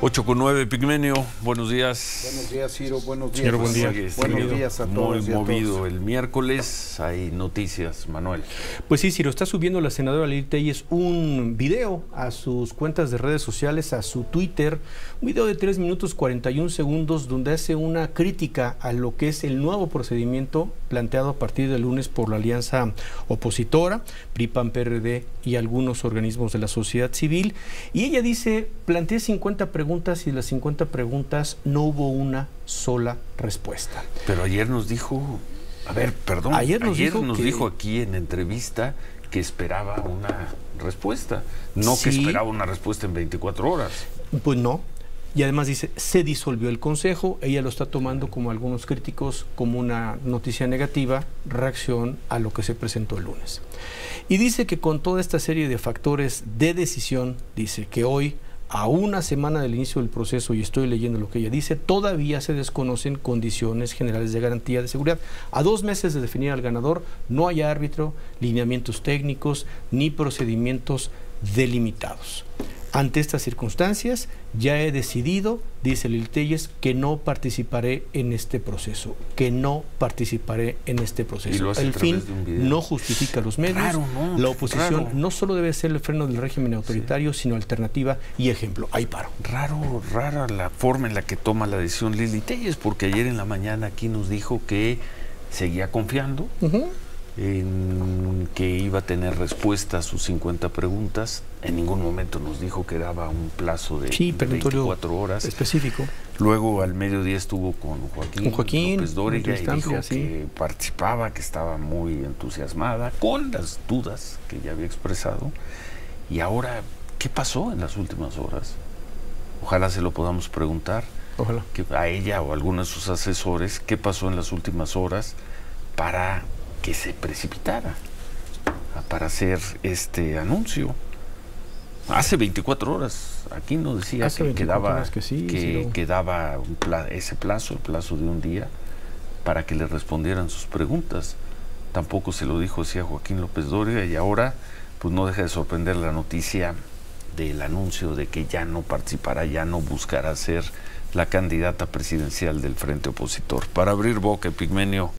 8 con 9, Pigmenio, buenos días. Buenos días, Ciro, buenos días. Señor, buen día. Buenos días a todos. Muy movido el miércoles, hay noticias, Manuel. Pues sí, Ciro, está subiendo la senadora Lili Telles un video a sus cuentas de redes sociales, a su Twitter, un video de 3 minutos 41 segundos donde hace una crítica a lo que es el nuevo procedimiento planteado a partir del lunes por la alianza opositora, PRIPAN, PRD y algunos organismos de la sociedad civil. Y ella dice, planteé 50 preguntas preguntas y las 50 preguntas no hubo una sola respuesta. Pero ayer nos dijo, a ver, perdón, ayer nos, dijo, aquí en entrevista que esperaba una respuesta, no que esperaba una respuesta en 24 horas. Pues no, y además dice, se disolvió el Consejo, ella lo está tomando como algunos críticos, como una noticia negativa, reacción a lo que se presentó el lunes. Y dice que con toda esta serie de factores de decisión, dice que hoy a una semana del inicio del proceso, y estoy leyendo lo que ella dice, todavía se desconocen condiciones generales de garantía de seguridad. A dos meses de definir al ganador, no hay árbitro, lineamientos técnicos ni procedimientos delimitados. Ante estas circunstancias, ya he decidido, dice Lil Telles, que no participaré en este proceso, que no participaré en este proceso. El fin no justifica los medios. la oposición no solo debe ser el freno del régimen autoritario, sino alternativa y ejemplo. Ahí paro. Raro, rara la forma en la que toma la decisión Lili Telles, porque ayer en la mañana aquí nos dijo que seguía confiando en que iba a tener respuesta a sus 50 preguntas. En ningún momento nos dijo que daba un plazo de 24 horas. Específico. Luego al mediodía estuvo con Joaquín, Joaquín López Dóriga y dijo que participaba, que estaba muy entusiasmada con las dudas que ya había expresado. Y ahora, ¿qué pasó en las últimas horas? Ojalá se lo podamos preguntar. Ojalá. Que a ella o a algunos de sus asesores, ¿qué pasó en las últimas horas para que se precipitara para hacer este anuncio. Hace 24 horas, aquí nos decía que quedaba, que, quedaba ese plazo, el plazo de un día, para que le respondieran sus preguntas. Tampoco se lo dijo así a Joaquín López Dóriga y ahora pues no deja de sorprender la noticia del anuncio de que ya no participará, ya no buscará ser la candidata presidencial del frente opositor. Para abrir boca, Pigmenio,